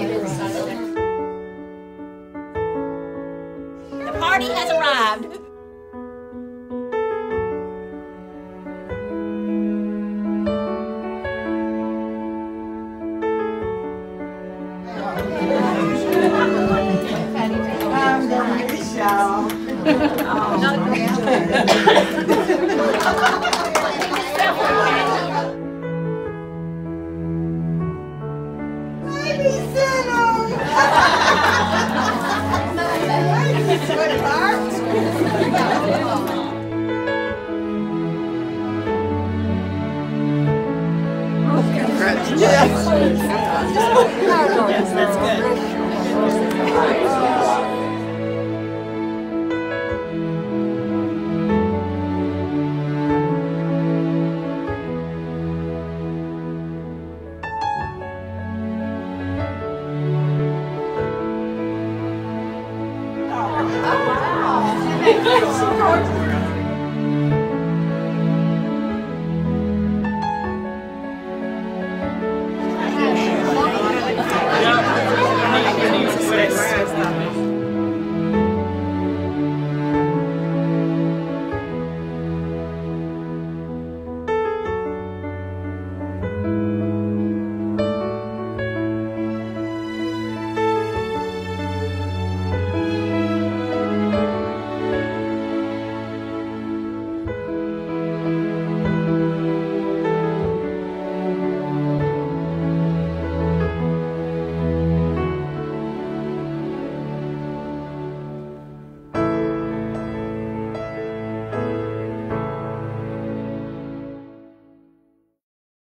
The party has arrived. I'm gonna miss y'all. Sweetheart. Yes, Oh, wow.